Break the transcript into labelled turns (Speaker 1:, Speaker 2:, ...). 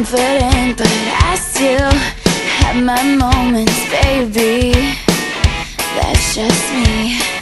Speaker 1: confident, but I still have my moments, baby. That's just me.